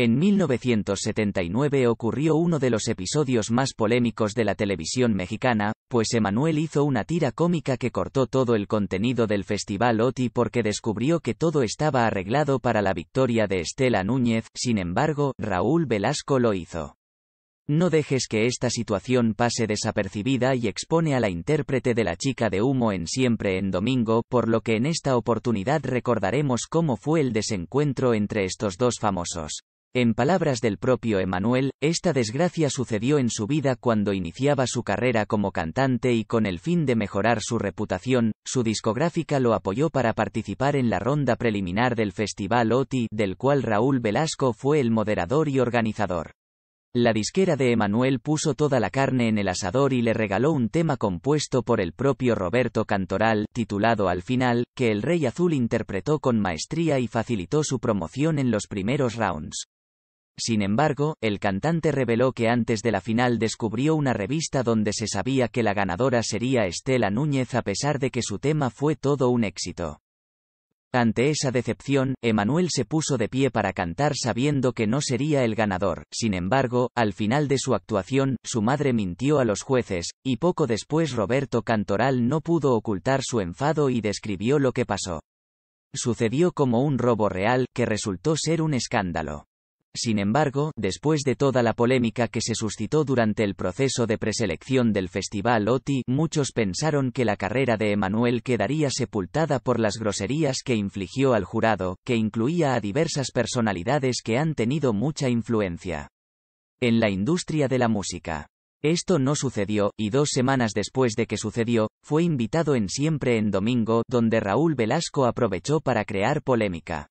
En 1979 ocurrió uno de los episodios más polémicos de la televisión mexicana, pues Emanuel hizo una tira cómica que cortó todo el contenido del Festival OTI porque descubrió que todo estaba arreglado para la victoria de Estela Núñez, sin embargo, Raúl Velasco lo hizo. No dejes que esta situación pase desapercibida y expone a la intérprete de la chica de humo en Siempre en Domingo, por lo que en esta oportunidad recordaremos cómo fue el desencuentro entre estos dos famosos. En palabras del propio Emanuel, esta desgracia sucedió en su vida cuando iniciaba su carrera como cantante y con el fin de mejorar su reputación, su discográfica lo apoyó para participar en la ronda preliminar del Festival OTI, del cual Raúl Velasco fue el moderador y organizador. La disquera de Emanuel puso toda la carne en el asador y le regaló un tema compuesto por el propio Roberto Cantoral, titulado Al final, que el Rey Azul interpretó con maestría y facilitó su promoción en los primeros rounds. Sin embargo, el cantante reveló que antes de la final descubrió una revista donde se sabía que la ganadora sería Estela Núñez a pesar de que su tema fue todo un éxito. Ante esa decepción, Emanuel se puso de pie para cantar sabiendo que no sería el ganador. Sin embargo, al final de su actuación, su madre mintió a los jueces, y poco después Roberto Cantoral no pudo ocultar su enfado y describió lo que pasó. Sucedió como un robo real, que resultó ser un escándalo. Sin embargo, después de toda la polémica que se suscitó durante el proceso de preselección del Festival OTI, muchos pensaron que la carrera de Emanuel quedaría sepultada por las groserías que infligió al jurado, que incluía a diversas personalidades que han tenido mucha influencia en la industria de la música. Esto no sucedió, y dos semanas después de que sucedió, fue invitado en Siempre en Domingo, donde Raúl Velasco aprovechó para crear polémica.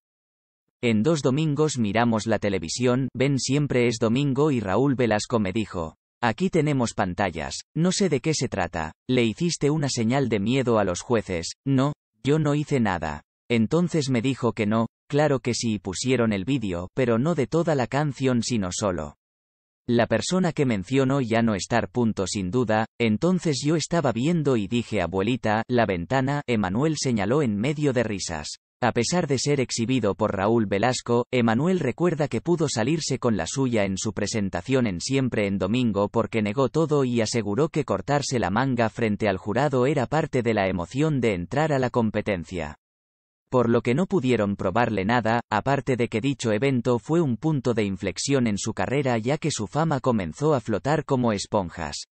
En dos domingos miramos la televisión, ven siempre es domingo y Raúl Velasco me dijo, aquí tenemos pantallas, no sé de qué se trata, le hiciste una señal de miedo a los jueces, no, yo no hice nada. Entonces me dijo que no, claro que sí pusieron el vídeo, pero no de toda la canción sino solo. La persona que menciono ya no estar punto sin duda, entonces yo estaba viendo y dije abuelita, la ventana, Emanuel señaló en medio de risas. A pesar de ser exhibido por Raúl Velasco, Emanuel recuerda que pudo salirse con la suya en su presentación en Siempre en Domingo porque negó todo y aseguró que cortarse la manga frente al jurado era parte de la emoción de entrar a la competencia. Por lo que no pudieron probarle nada, aparte de que dicho evento fue un punto de inflexión en su carrera ya que su fama comenzó a flotar como esponjas.